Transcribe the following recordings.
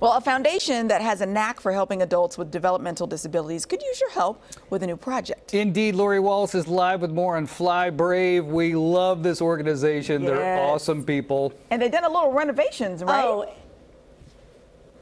Well, a foundation that has a knack for helping adults with developmental disabilities could use your help with a new project. Indeed, Lori Wallace is live with more on Fly Brave. We love this organization. They're awesome people. And they've done a little renovations, right? Oh,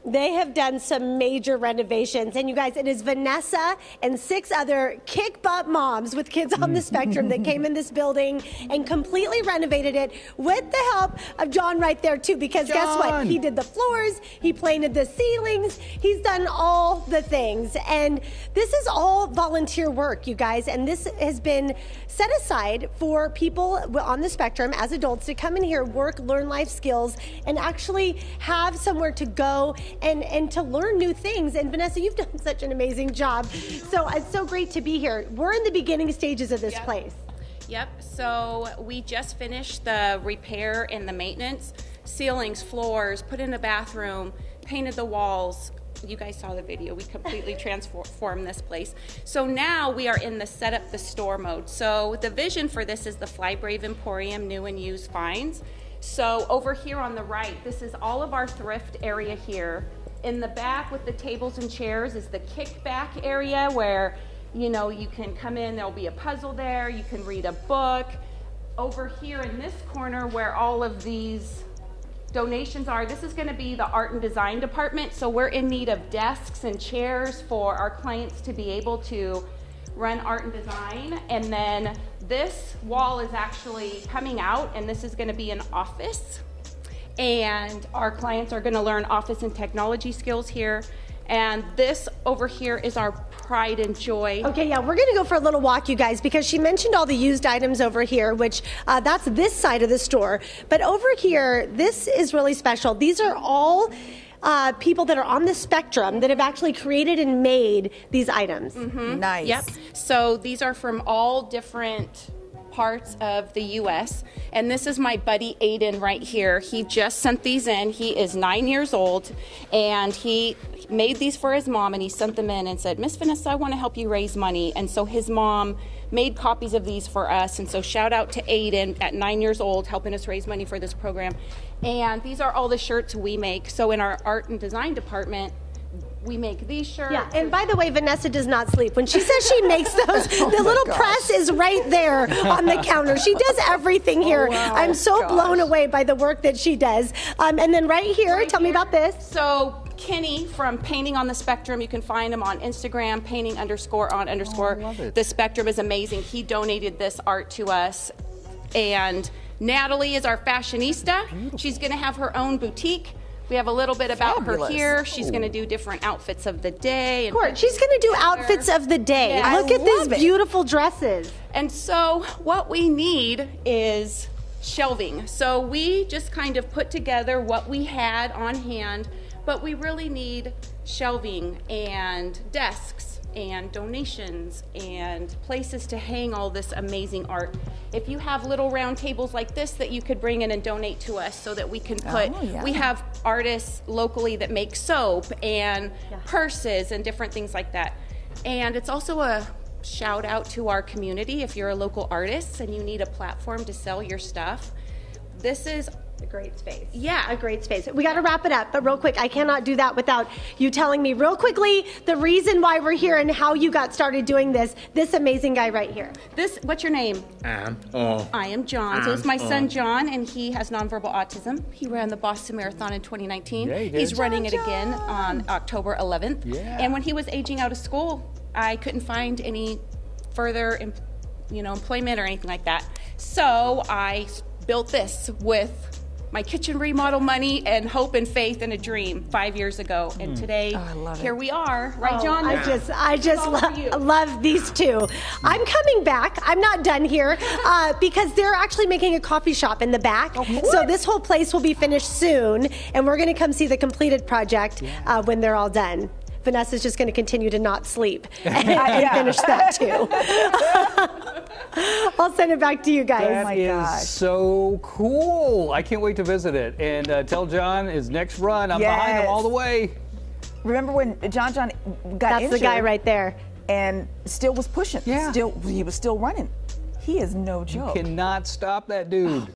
they have done some major renovations. And you guys, it is Vanessa and six other kick butt moms with kids on the spectrum that came in this building and completely renovated it with the help of John right there, too. Because guess what? He did the floors, he painted the ceilings, he's done all the things. And this is all volunteer work, you guys. And this has been set aside for people on the spectrum as adults to come in here, work, learn life skills, and actually have somewhere to go and, and to learn new things. And Vanessa, you've done such an amazing job. So it's so great to be here. We're in the beginning stages of this Yep. place. Yep, so we just finished the repair and the maintenance, ceilings, floors, put in a bathroom, painted the walls. You guys saw the video, we completely transformed this place. So now we are in the set up the store mode. So the vision for this is the Fly Brave Emporium new and used finds. So over here on the right, this is all of our thrift area here. In the back with the tables and chairs is the kickback area where you know, you can come in, there'll be a puzzle there, you can read a book. Over here in this corner where all of these donations are, this is gonna be the art and design department. So we're in need of desks and chairs for our clients to be able to run art and design. And then this wall is actually coming out and this is gonna be an office. And our clients are gonna learn office and technology skills here. And this over here is our pride and joy. Okay, yeah, we're going to go for a little walk, you guys, because she mentioned all the used items over here, which uh, that's this side of the store. But over here, this is really special. These are all uh, people that are on the spectrum that have actually created and made these items. Nice. Yep. So these are from all different parts of the U.S. And this is my buddy Aiden right here. He just sent these in. He is nine years old, and he made these for his mom, and he sent them in and said, "Miss Vanessa, I want to help you raise money." And so his mom made copies of these for us. And so shout out to Aiden at nine years old, helping us raise money for this program. And these are all the shirts we make. So in our art and design department. We make these shirts. Yeah, and by the way, Vanessa does not sleep. When she says she makes those, Oh the little press is right there on the counter. She does everything here. wow. I'm so Gosh. blown away by the work that she does. Um, and then right here, Right tell me about this. So Kenny from Painting on the Spectrum, you can find him on Instagram, painting underscore on underscore. it. The Spectrum is amazing. He donated this art to us. And Natalie is our fashionista. She's going to have her own boutique. We have a little bit about Fabulous. her here. She's going to do different outfits of the day. And, Court, she's going to do outfits of the day. Yeah. Look I at these it. beautiful dresses. and so what we need is shelving. So we just kind of put together what we had on hand, but we really need shelving and desks and donations and places to hang all this amazing art. If you have little round tables like this that you could bring in and donate to us so that we can oh, put, Oh, yeah. we have artists locally that make soap and purses and different things like that. And it's also a shout out to our community if you're a local artist and you need a platform to sell your stuff. This is A great space. Yeah. A great space. We got to wrap it up, but real quick, I cannot do that without you telling me real quickly the reason why we're here and how you got started doing this. This amazing guy right here. this. What's your name? Am. Oh. I am John. So it's my son oh. John, and he has nonverbal autism. He ran the Boston Marathon in 2019. Yeah, he did. He's running it again on October 11th. Yeah. And when he was aging out of school, I couldn't find any further, you know, employment or anything like that. So I built this with my kitchen remodel money and hope and faith and a dream five years ago. And today, I love here it. we are, right, Oh, John? I just, I just all for you. lo- love these two. I'm coming back. I'm not done here uh, because they're actually making a coffee shop in the back. so this whole place will be finished soon, and we're going to come see the completed project uh, when they're all done. Vanessa's just going to continue to not sleep and, and finish that too. I'll send it back to you guys. That my is gosh. so cool. I can't wait to visit it. And uh, tell John his next run, I'm behind him all the way. Remember when John John got That's injured the guy right there. and still was pushing. Yeah. Still he was still running. He is no joke. You cannot stop that dude.